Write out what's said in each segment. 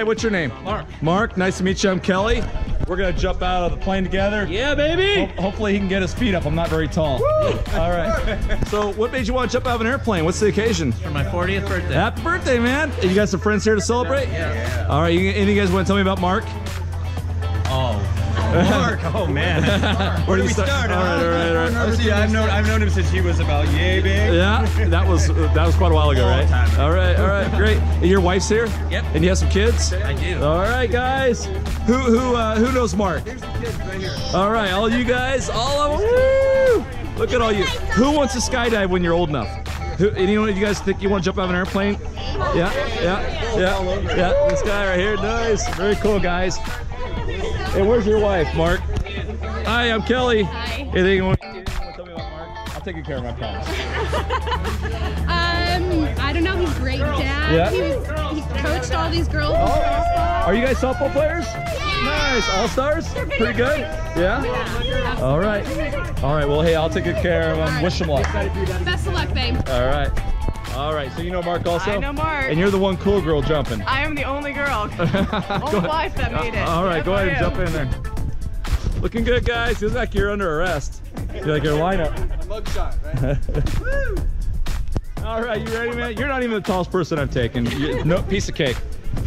guy. What's your name? Mark. Mark, nice to meet you. I'm Kelly. We're gonna jump out of the plane together. Yeah, baby. Ho- hopefully he can get his feet up. I'm not very tall. All right. So what made you want to jump out of an airplane? What's the occasion? For my 40th birthday. Happy birthday, man. You got some friends here to celebrate? Yeah. All right. You, any of you guys want to tell me about Mark? Mark. Oh man. Where do you we start, All right, all right, all right. Obviously, I've known I've known him since he was about yay big. Yeah, that was that was quite a while ago, right? All right, all right, great. And your wife's here? Yep. And you have some kids? I do. All right, guys. Who who uh, who knows Mark? Here's the kids right here. All right, all you guys, all of them. Woo! Look at all you. Who wants to skydive when you're old enough? Who, anyone of you guys think you want to jump out of an airplane? Yeah, yeah, yeah, yeah. This guy right here, nice, very cool, guys. Hey, where's your wife, Mark? Hi, I'm Kelly. Hi. Anything you want, to tell me about Mark? I'll take good care of my I promise. Um, I don't know. He's great dad. Yeah. He was he coached all these girls. Oh, are you guys softball players? Nice, all stars. Pretty good. Yeah. Yeah. All right. All right. Well, hey, I'll take good care of him. Wish him luck. Best of luck, babe. All right. All right. So you know Mark also. I know Mark. And you're the one cool girl jumping. I am the only girl. Go Only ahead. wife that made it. All right. Go ahead and jump in there. Looking good, guys. Feels like you're under arrest. Feel like your lineup. A mugshot, right? All right, you ready, man? You're not even the tallest person I've taken. You- no piece of cake.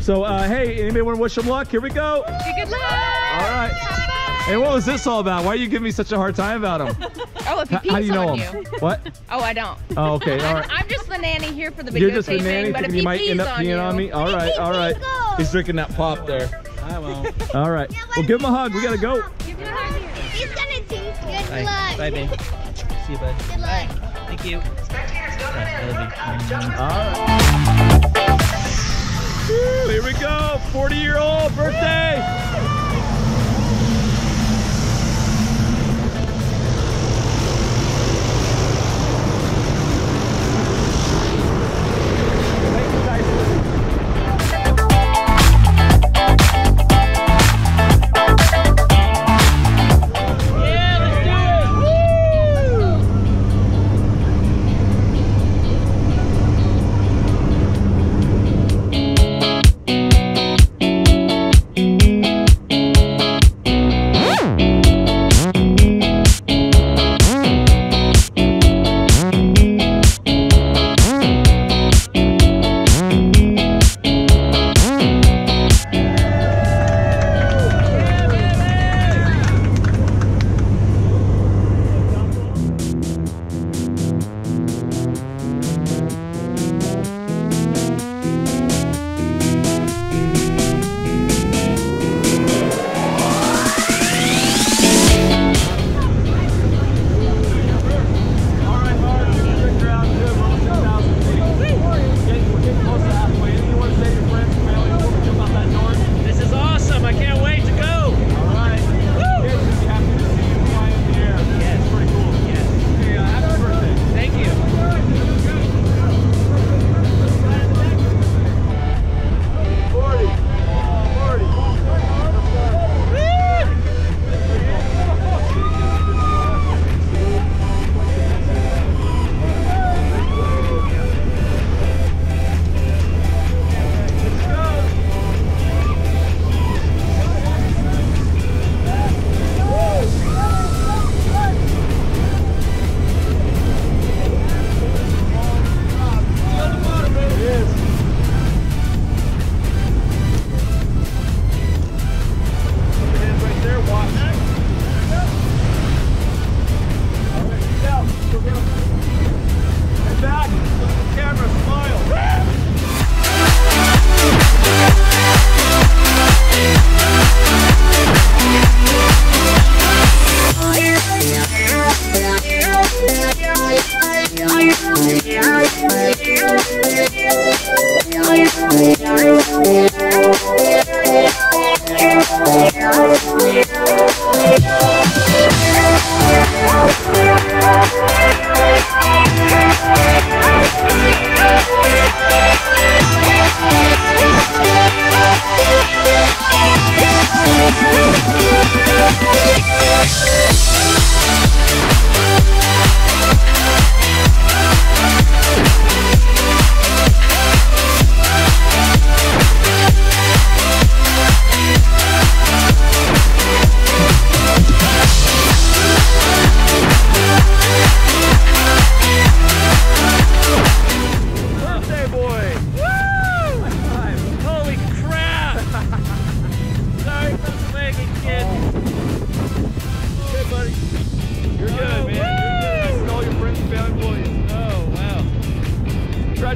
So, uh, hey, anybody want to wish them luck? Here we go. All Good luck. right. Hey, what was this all about? Why are you giving me such a hard time about him? Oh, if he How, pees how do you know on him? you. What? Oh, I don't. Oh, okay. All I'm, just the nanny here for the video You're videotaping, just a nanny but if thinking he you might pees end up on peeing you, on me. All right, all right. He's drinking that pop there. I won't. All right. Well, give him a hug. We gotta go. Give it a hug. He's gonna take good Bye. luck. Bye, babe. See you, bud. Good luck. Thank you. I love you. All right. Woo, here we go. 40 year old birthday.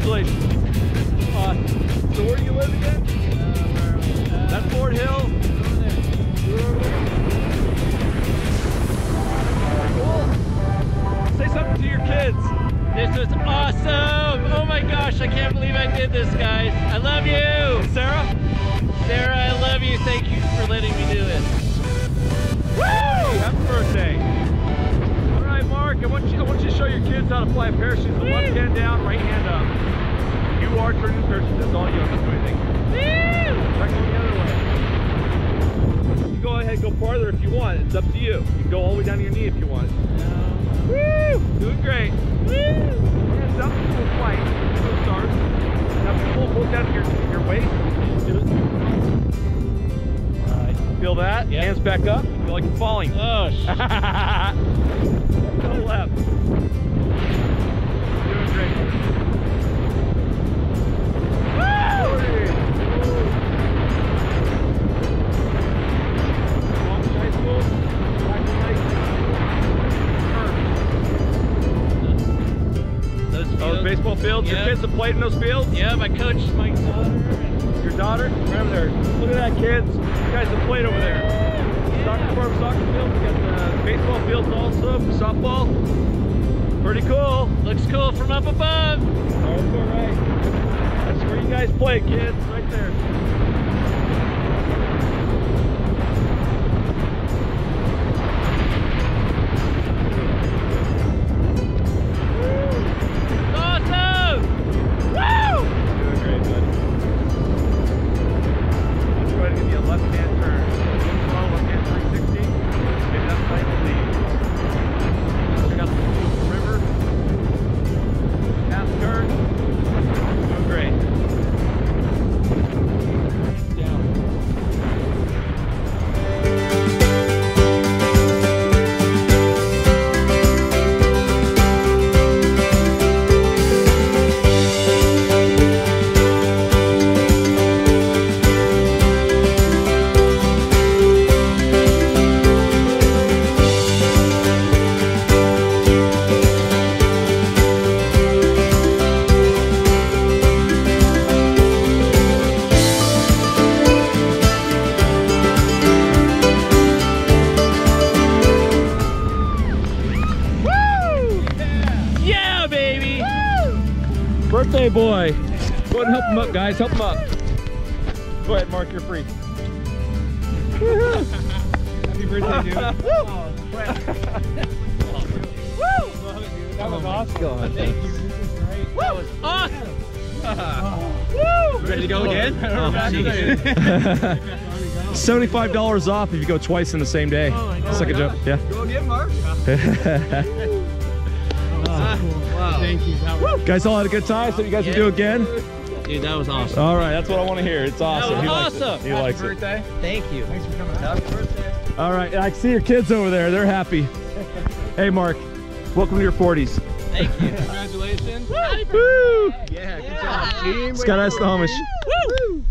Uh, so where do you live again? Uh, That's uh, Fort Hill. Cool. Say something to your kids. This was awesome! Oh my gosh, I can't believe I did this, guys. I love you! Sarah? Sarah, I love you. Thank you for letting me do it. Woo! Happy birthday. All right, Mark, I want you I want you to show your kids how to fly a parachute. The left hand down, right hand up. You are turning the. That's all you have to do anything. Back going the other way. You go ahead go farther if you want. It's up to you. You can go all the way down to your knee if you want. Woo! Doing great. Woo! Hands up, full flight. Full start. Now pull both down to your, your waist. Do it. Feel that? Yeah. Hands back up. Feel like you're falling. Oh, sh- to the left. Kids have played in those fields? Yeah, my coach, my daughter. Your daughter? Right over there. Look at that, kids. You guys have played over there. Soccer farm, soccer field. We got the baseball fields also, softball. Pretty cool. Looks cool from up above. All right. That's where you guys play, kids. Right there. Guys. Help him up. Go ahead, Mark. You're free. Happy birthday, dude. Oh, oh, that was oh awesome. Thank you. This is great. That was awesome! Ready to go again? Seventy-five dollars off if you go twice in the same day. Oh my God. Second jump. Yeah. Go again, Mark. Wow. Thank you. Guys all had a good time, so you guys can do again. Dude, that was awesome. All right, that's what I want to hear. It's awesome. was he likes awesome. it. He Happy likes it. birthday. Thank you. Thanks for coming out. Happy birthday. All right, I see your kids over there. They're happy. Hey, Mark. Welcome to your 40s. Thank you. Congratulations. Woo! Yeah, good job, team. Scott Snohomish. Woo!